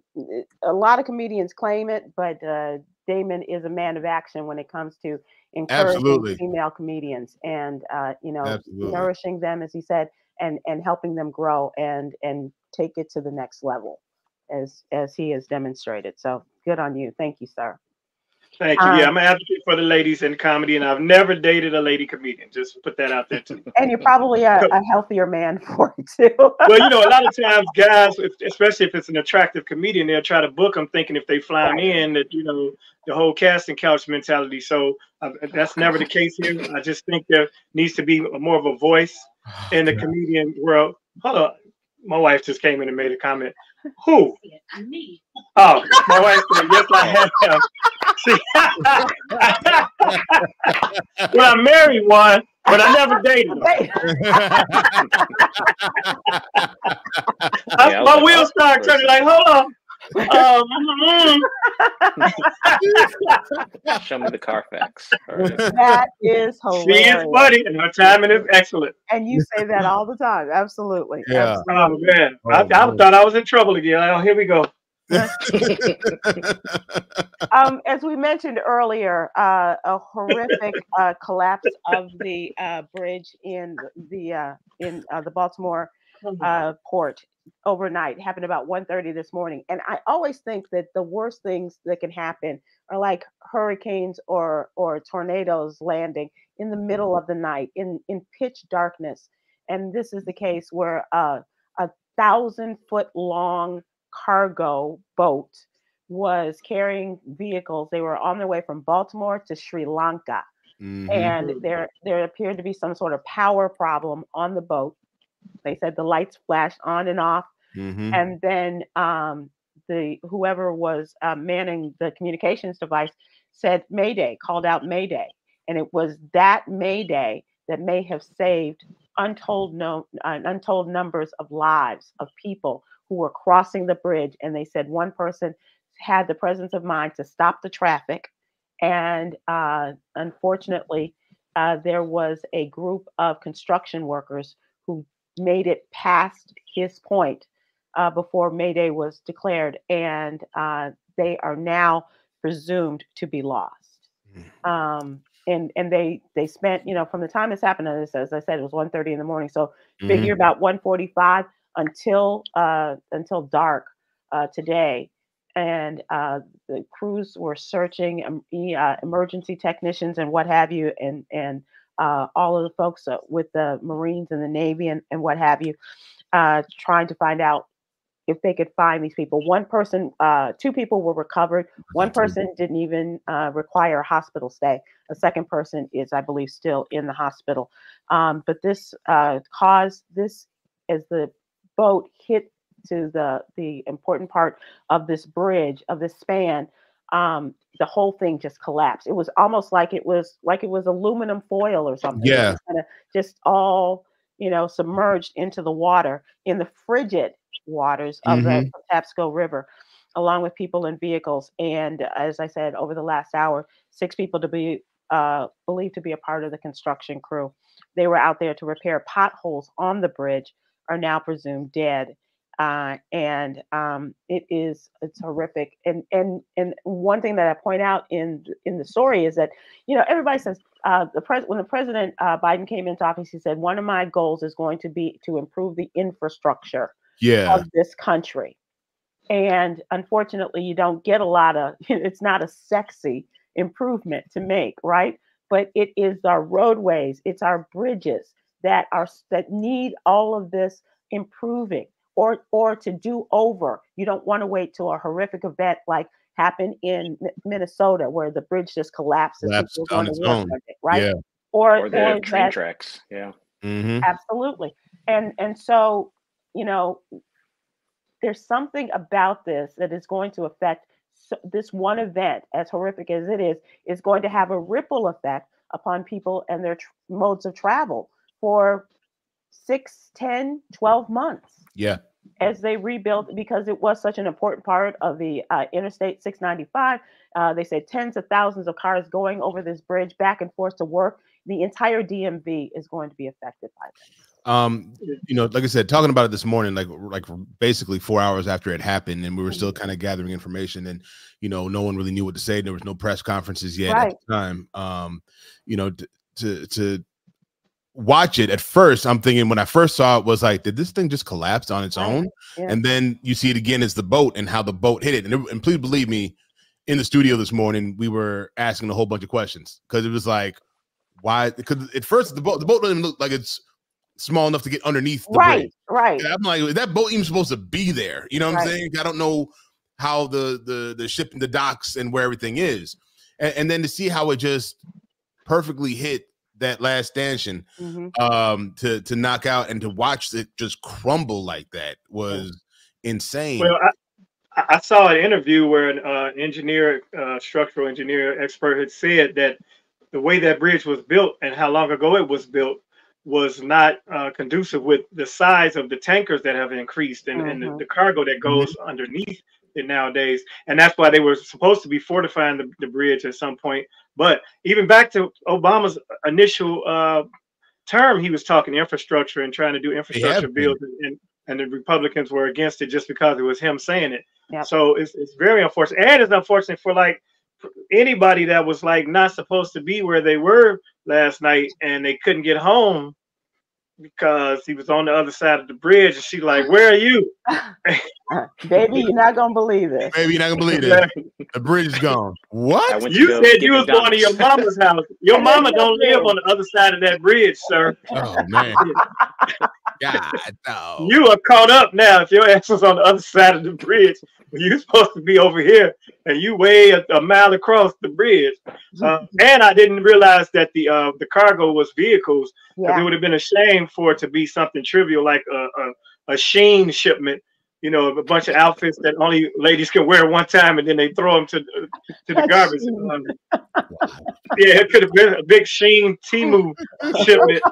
a lot of comedians claim it, but uh, Damon is a man of action when it comes to encouraging Absolutely. female comedians and uh, you know Absolutely. nourishing them, as he said, and and helping them grow and and take it to the next level, as as he has demonstrated. So good on you. Thank you, sir. Thank you. Um, yeah, I'm an advocate for the ladies in comedy, and I've never dated a lady comedian. Just put that out there too. And you're probably a, [laughs] a healthier man [laughs] for it too. well, you know, a lot of times guys, especially if it's an attractive comedian, they'll try to book them thinking if they fly right. in that you know the whole casting couch mentality. So uh, that's never the case here. I just think there needs to be more of a voice [sighs] in the comedian world. Hold on, my wife just came in and made a comment. Who? [laughs] Me. Oh, my wife said, yes, I have him. See, [laughs] well, I married one, but I never dated him. yeah, my wheels started turning like, hold on. Um, [laughs] Show me the Carfax. That is hilarious. She is funny, and her timing is excellent. And you say that all the time. Absolutely. Yeah. Absolutely. Oh man, oh, I, I thought I was in trouble again. Oh, here we go. [laughs] um, as we mentioned earlier, uh, a horrific uh, collapse of the uh, bridge in the uh, in uh, the Baltimore. Uh, port overnight. happened about 1:30 this morning. And I always think that the worst things that can happen are like hurricanes or or tornadoes landing in the middle of the night in in pitch darkness. And this is the case where uh, a thousand foot long cargo boat was carrying vehicles. They were on their way from Baltimore to Sri Lanka. Mm-hmm. And there there appeared to be some sort of power problem on the boat. They said the lights flashed on and off. Mm-hmm. And then um, the whoever was uh, manning the communications device said Mayday, called out Mayday. And it was that Mayday that may have saved untold no uh, untold numbers of lives of people who were crossing the bridge and they said one person had the presence of mind to stop the traffic and uh, unfortunately uh, there was a group of construction workers who made it past his point uh, before mayday was declared and uh, they are now presumed to be lost mm. um, and and they they spent you know from the time this happened as, as i said it was 1.30 in the morning so mm-hmm. figure about 1.45 until uh until dark uh today and uh the crews were searching um, uh, emergency technicians and what have you and and uh, all of the folks uh, with the marines and the navy and, and what have you uh trying to find out if they could find these people. One person, uh, two people were recovered. One person didn't even uh, require a hospital stay. A second person is, I believe, still in the hospital. Um, but this uh, caused this as the boat hit to the the important part of this bridge of this span. Um, the whole thing just collapsed. It was almost like it was like it was aluminum foil or something. Yeah, kind of just all you know submerged into the water in the frigid waters of mm-hmm. the Patapsco River, along with people and vehicles. And as I said, over the last hour, six people to be uh, believed to be a part of the construction crew. They were out there to repair potholes on the bridge, are now presumed dead. Uh, and um, it is it's horrific. And and and one thing that I point out in in the story is that you know everybody says uh, the pres when the president uh, Biden came into office, he said one of my goals is going to be to improve the infrastructure yeah. of this country. And unfortunately, you don't get a lot of [laughs] it's not a sexy improvement to make, right? But it is our roadways, it's our bridges that are that need all of this improving or or to do over. You don't want to wait till a horrific event like happened in Minnesota where the bridge just collapses. Collapsed on its own. It, right? Yeah. Or, or the or train that, tracks. Yeah. Mm-hmm. Absolutely. And and so you know, there's something about this that is going to affect this one event, as horrific as it is, is going to have a ripple effect upon people and their tr- modes of travel for six, 10, 12 months. Yeah. As they rebuilt because it was such an important part of the uh, Interstate 695, uh, they said tens of thousands of cars going over this bridge back and forth to work. The entire DMV is going to be affected by this um you know like i said talking about it this morning like like basically four hours after it happened and we were still kind of gathering information and you know no one really knew what to say there was no press conferences yet right. at the time um you know to, to to watch it at first i'm thinking when i first saw it was like did this thing just collapse on its own yeah. and then you see it again as the boat and how the boat hit it and, it, and please believe me in the studio this morning we were asking a whole bunch of questions because it was like why because at first the boat the boat doesn't even look like it's small enough to get underneath the right, bridge. Right. I'm like, is that boat even supposed to be there? You know what right. I'm saying? I don't know how the the the ship and the docks and where everything is. And, and, then to see how it just perfectly hit that last stanchion mm-hmm. um to to knock out and to watch it just crumble like that was insane. Well, I, I saw an interview where an uh, engineer, uh, structural engineer expert had said that the way that bridge was built and how long ago it was built was not uh, conducive with the size of the tankers that have increased and, mm-hmm. and the, mm-hmm. the, cargo that goes mm-hmm. underneath it nowadays. And that's why they were supposed to be fortifying the, the bridge at some point. But even back to Obama's initial uh, term, he was talking infrastructure and trying to do infrastructure bills, and, and the Republicans were against it just because it was him saying it. Yep. So it's, it's very unfortunate. And it's unfortunate for like anybody that was like not supposed to be where they were last night and they couldn't get home because he was on the other side of the bridge, and she like, "Where are you?" [laughs] Baby, you're not gonna believe it. Baby, you're not gonna believe it. [laughs] The bridge is gone. What? You said you was going to your mama's house. Your [laughs] mama don't live on the other side of that bridge, sir. Oh man. God, no. You are caught up now. If your ass was on the other side of the bridge, you're supposed to be over here, and you way a, a mile across the bridge. Uh, and I didn't realize that the uh, the cargo was vehicles because yeah. it would have been a shame for it to be something trivial like a, a, a Shein shipment you know, a bunch of outfits that only ladies can wear one time, and then they throw them to to the garbage. Um, yeah, it could have been a big Shein Temu shipment,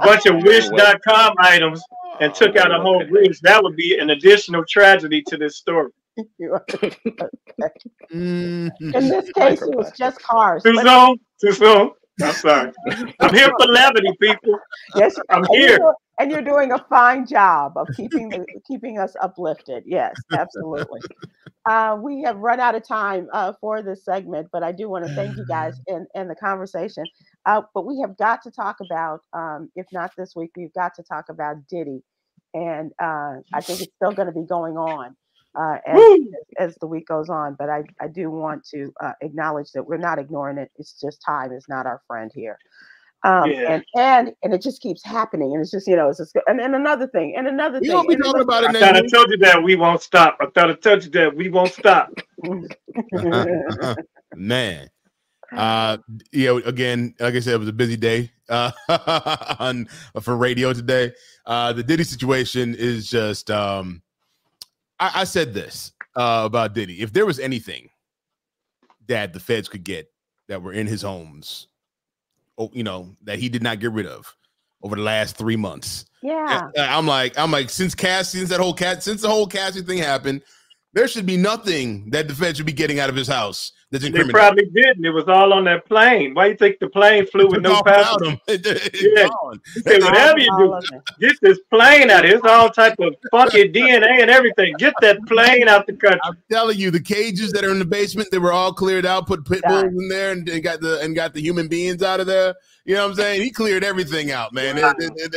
[laughs] bunch of Wish.com items, and took out a whole bridge. That would be an additional tragedy to this story. [laughs] Mm-hmm. In this case, it was just cars. Too soon. Too soon. I'm sorry. I'm here for levity, people. Yes, I'm here and you're doing a fine job of keeping the, keeping us uplifted. Yes, absolutely. Uh, we have run out of time uh, for this segment, but I do want to thank you guys [sighs] in, in the conversation. Uh, but we have got to talk about, um, if not this week, we've got to talk about Diddy, and uh, I think it's still going to be going on. Uh, as, as, the week goes on, but I, I do want to uh, acknowledge that we're not ignoring it. It's just time is not our friend here. Um, yeah. and and and it just keeps happening, and it's just you know, it's just and, and another thing, and another we thing. Don't be talking about it. I thought I told you that we won't stop. I thought I told you that we won't stop. [laughs] [laughs] Man, uh, you know, again, like I said, it was a busy day uh, [laughs] on for radio today. Uh, the Diddy situation is just. Um, I, I said this uh, about Diddy. If there was anything that the feds could get that were in his homes oh, you know, that he did not get rid of over the last three months. Yeah. I'm like, I'm like, since Cass, since that whole cat, since the whole Cassie thing happened, there should be nothing that the Fed should be getting out of his house that's incriminating. They probably didn't. It was all on that plane. Why you think the plane [laughs] flew with no passenger? [laughs] yeah. Say, whatever you do, get this plane out. here. It's all type of funky DNA and everything. Get that plane out the country. I'm telling you, the cages that are in the basement, they were all cleared out. Put pit bulls in there and, and got the and got the human beings out of there. You know what I'm saying? He cleared everything out, man. Wow.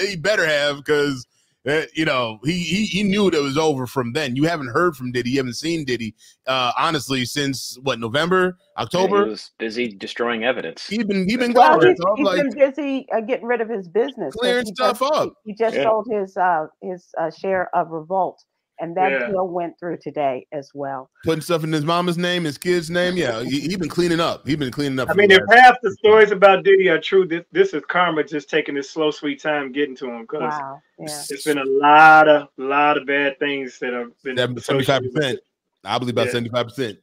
he better have because uh, you know, he, he he knew it was over from then. You haven't heard from Diddy, you haven't seen Diddy, uh, honestly, since what November, October. Yeah, he was busy destroying evidence. He's been he been well, He's, so he's like, been busy uh, getting rid of his business, clearing stuff just, up. He, he just yeah. sold his uh his uh, share of Revolt and that yeah. deal went through today as well. Putting stuff in his mama's name, his kid's name. Yeah, he, he been cleaning up. He been cleaning up. I mean, if half the stories about Diddy are true, this this is karma just taking this slow, sweet time getting to him because wow. yeah. it's been a lot of lot of bad things that have been seventy five percent. I believe about seventy five percent.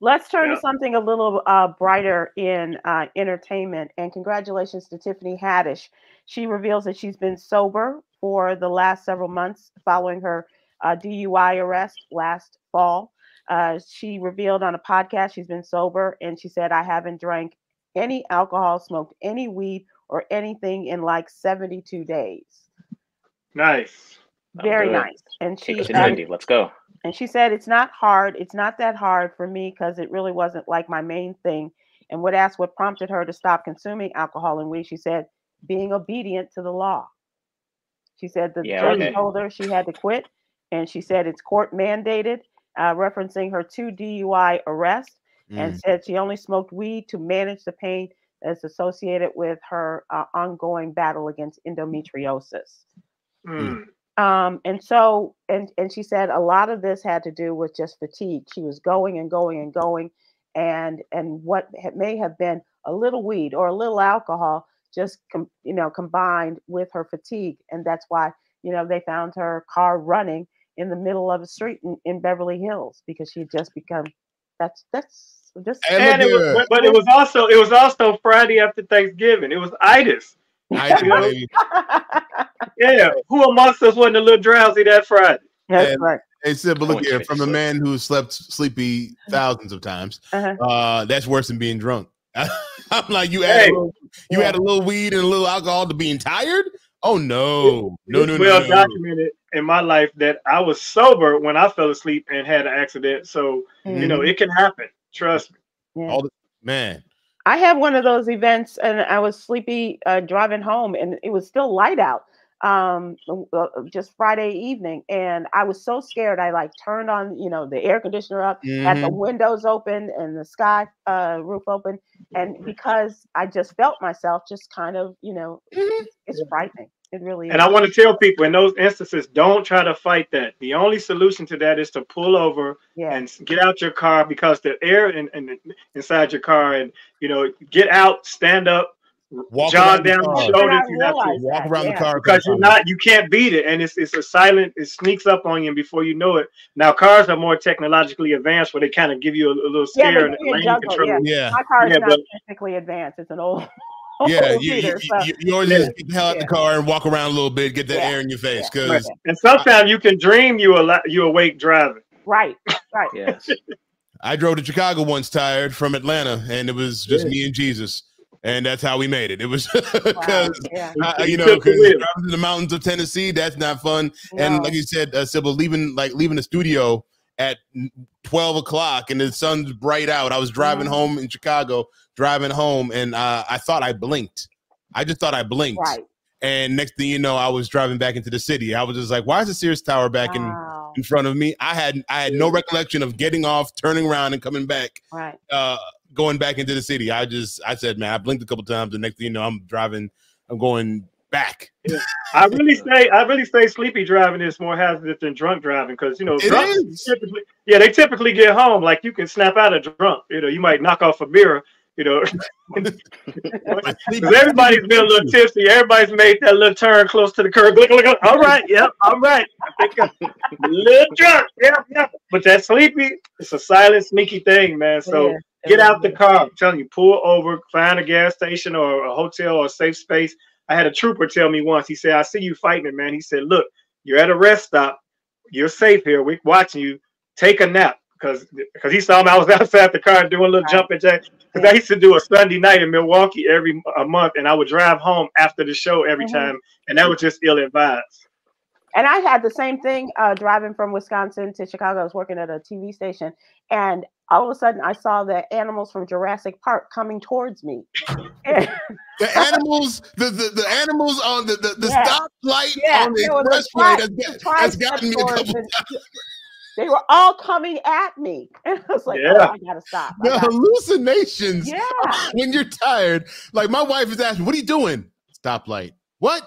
Let's turn to something a little uh, brighter in uh, entertainment. And congratulations to Tiffany Haddish. She reveals that she's been sober for the last several months following her uh, DUI arrest last fall. Uh, she revealed on a podcast she's been sober and she said, I haven't drank any alcohol, smoked any weed, or anything in like 72 days. Nice. Very nice. And she, um, let's go. And she said, It's not hard. It's not that hard for me because it really wasn't like my main thing. And would ask what prompted her to stop consuming alcohol and weed. She said, Being obedient to the law. She said the yeah, judge okay. told her she had to quit and she said it's court mandated, uh, referencing her two DUI arrests, mm. and said she only smoked weed to manage the pain that's associated with her uh, ongoing battle against endometriosis. Mm. Um, and so, and and she said a lot of this had to do with just fatigue. She was going and going and going, and and what may have been a little weed or a little alcohol just com- you know combined with her fatigue, and that's why you know they found her car running in the middle of the street in, in Beverly Hills because she just become that's that's just and it was, but it was also it was also Friday after Thanksgiving. It was itis. Itis, [laughs] yeah, who amongst us wasn't a little drowsy that Friday? That's and, right. Hey, said, but look here, from a man who slept sleepy thousands of times, uh-huh. uh, that's worse than being drunk. [laughs] I'm like, you hey. a little, you yeah. a little weed and a little alcohol to being tired. Oh no, no, no, well no. documented in my life that I was sober when I fell asleep and had an accident. So mm-hmm. you know mm-hmm. it can happen. Trust me. Yeah. All the, man, I had one of those events, and I was sleepy uh, driving home, and it was still light out um just friday evening and i was so scared i like turned on you know the air conditioner up mm-hmm. had the mm-hmm. windows open and the sky uh roof open and because i just felt myself just kind of you know mm-hmm. it's frightening it really and is. i want to tell people in those instances don't try to fight that the only solution to that is to pull over yeah. and get out your car because the air in, in, inside your car and you know get out stand up walk jog down the, shoulders. You have to walk around yeah. the car because you're not. You can't beat it, and it's it's a silent. It sneaks up on you, and before you know it, now cars are more technologically advanced, where they kind of give you a, a little scare yeah, and lane juggle, control. Yeah. yeah, my car is yeah, not but, technically advanced. It's an old. [laughs] yeah, you, you, so. you, you, always yeah. get the hell out of the car and walk around a little bit, get that air in your face. Because and sometimes you can dream you a you awake driving. Right, right. Yes. I drove to Chicago once tired from Atlanta, and it was just me and Jesus and that's how we made it. It was because [laughs] wow. yeah. you know, because in the mountains of Tennessee, that's not fun. No. And like you said, uh, Sybil, leaving like leaving the studio at twelve o'clock and the sun's bright out. I was driving mm. home in Chicago, driving home, and uh, I thought I blinked. I just thought I blinked. Right. And next thing you know, I was driving back into the city. I was just like, "Why is the Sears Tower back wow. in in front of me?" I had I had no recollection of getting off, turning around, and coming back. Right. Uh, going back into the city. I just I said, man, I blinked a couple times. The next thing you know, I'm driving. I'm going back. Yeah. I really say I really say sleepy driving is more hazardous than drunk driving because you know drunk typically yeah they typically get home like you can snap out a drunk you know you might knock off a mirror you know [laughs] [laughs] everybody's been a little tipsy everybody's made that little turn close to the curb look, look, look. all right yep all right I think I'm a little drunk yeah yeah but that sleepy it's a silent sneaky thing man so yeah. Get out the car. I'm telling you, pull over, find a gas station or a hotel or a safe space. I had a trooper tell me once, he said, I see you fighting it, man. He said, Look, you're at a rest stop. You're safe here. We're watching you. Take a nap. Because because he saw me, I was [laughs] outside the car doing a little jumping jack. Because I used to do a Sunday night in Milwaukee every a month, and I would drive home after the show every mm-hmm. time, and that was just ill advised. And I had the same thing uh, driving from Wisconsin to Chicago. I was working at a TV station, and all of a sudden I saw the animals from Jurassic Park coming towards me. [laughs] the [laughs] animals, the, the, the animals on the, the, the yeah. stoplight yeah. on the expressway that's, gotten me a couple times. [laughs] They were all coming at me. And I was like, yeah. oh, I gotta stop. I the gotta hallucinations yeah. when you're tired. Like my wife is asking, what are you doing? Stoplight. What?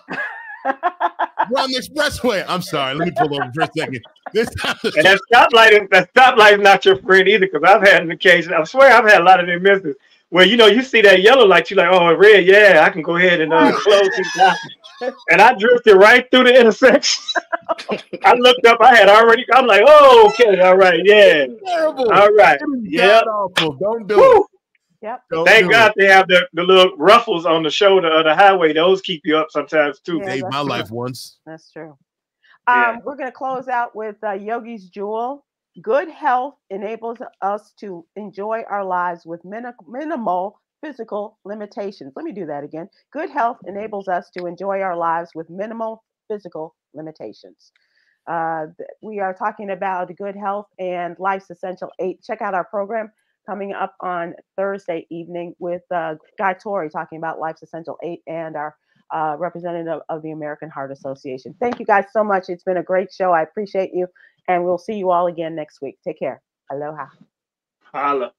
We're on the expressway. I'm sorry. Let me pull over for a second. This time and that stoplight is that stoplight is not your friend either, because I've had an occasion. I swear I've had a lot of them misses where you know you see that yellow light, you're like, oh, red, yeah, I can go ahead and uh, [laughs] close it down. And I drifted right through the intersection. [laughs] I looked up, I had already. I'm like, oh, okay, all right, yeah, terrible. all right, yeah, Awful. don't do Woo. it. Yep. Thank God it. they have the, the little ruffles on the shoulder of the highway. Those keep you up sometimes too. Yeah, Saved my true. life once. That's true. Um, yeah. We're going to close out with uh, Yogi's Jewel. Good health enables us to enjoy our lives with min- minimal physical limitations. Let me do that again. Good health enables us to enjoy our lives with minimal physical limitations. Uh, we are talking about good health and life's essential eight. Check out our program coming up on Thursday evening with uh, Guy Torry talking about Life's Essential 8 and our uh, representative of the American Heart Association. Thank you guys so much. It's been a great show. I appreciate you. And we'll see you all again next week. Take care. Aloha. Holla.